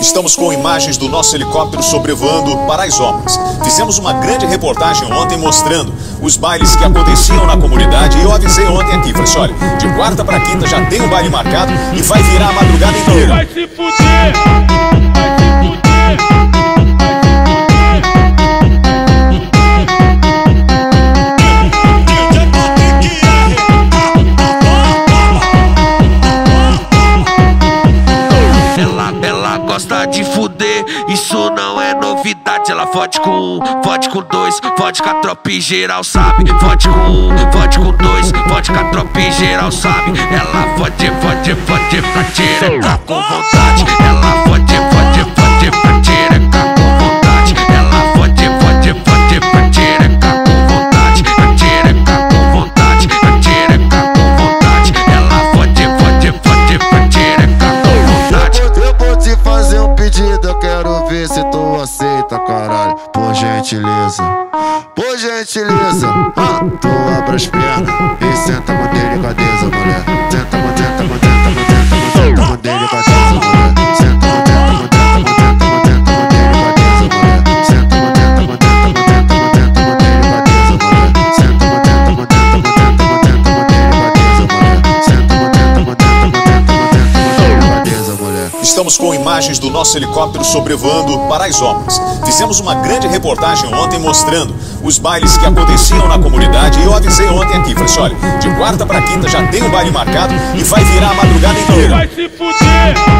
Estamos com imagens do nosso helicóptero sobrevoando Paraisópolis. Fizemos uma grande reportagem ontem mostrando os bailes que aconteciam na comunidade e eu avisei ontem aqui, falei assim, olha, de quarta para quinta já tem um baile marcado e vai virar a madrugada inteira. Vai se fuder! Gosta de fuder, isso não é novidade. Ela fode com um, fode com dois, fode com a tropa e geral sabe. Fode com um, fode com dois, fode com a tropa e geral sabe. Ela fode, fode, fode pra tireca com vontade. Ver se tu aceita, caralho. Por gentileza, por gentileza. Ah, tu abre as pernas Estamos com imagens do nosso helicóptero sobrevoando Paraisópolis. Fizemos uma grande reportagem ontem mostrando os bailes que aconteciam na comunidade e eu avisei ontem aqui, falei assim, olha, de quarta para quinta já tem um baile marcado e vai virar a madrugada inteira. Vai se fuder!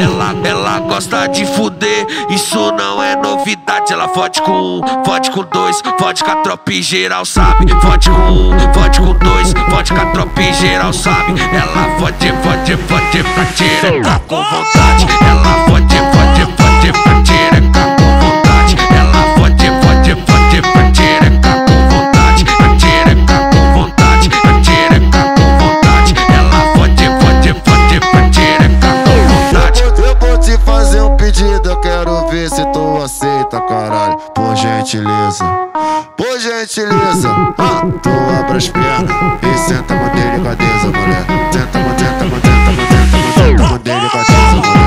Ela, ela gosta de fuder, isso não é novidade. Ela fode com um, fode com dois, fode com a tropa e geral sabe. Fode com um, fode com dois, fode com a tropa e geral sabe. Ela fode, fode, fode pra tireca com vontade. Ela fode ver se tu aceita, caralho. Por gentileza, por gentileza. Ah, tu abre as pernas e senta com delicadeza, mulher. Senta com, senta com, senta com, senta com, senta com delicadeza, mulher.